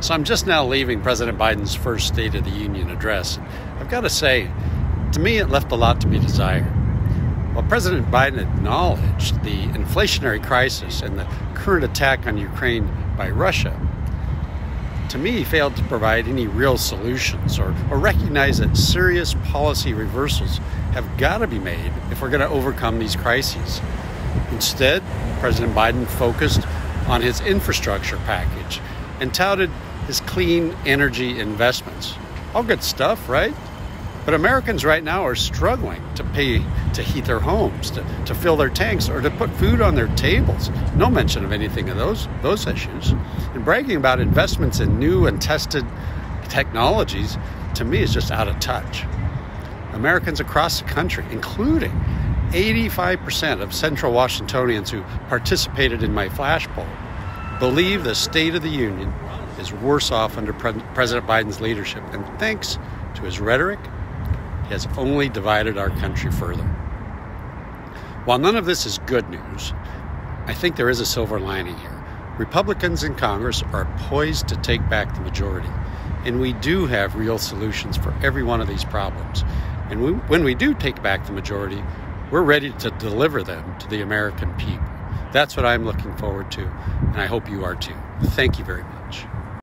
So I'm just now leaving President Biden's first State of the Union address. I've got to say, to me, it left a lot to be desired. While President Biden acknowledged the inflationary crisis and the current attack on Ukraine by Russia, to me, he failed to provide any real solutions or, or recognize that serious policy reversals have got to be made if we're going to overcome these crises. Instead, President Biden focused on his infrastructure package and touted his clean energy investments. All good stuff, right? But Americans right now are struggling to pay to heat their homes, to, to fill their tanks, or to put food on their tables. No mention of anything of those those issues. And bragging about investments in new and tested technologies to me is just out of touch. Americans across the country, including 85% of central Washingtonians who participated in my flash poll, believe the State of the Union is worse off under Pre- President Biden's leadership. And thanks to his rhetoric, he has only divided our country further. While none of this is good news, I think there is a silver lining here. Republicans in Congress are poised to take back the majority, and we do have real solutions for every one of these problems. And we, when we do take back the majority, we're ready to deliver them to the American people. That's what I'm looking forward to, and I hope you are too. Thank you very much.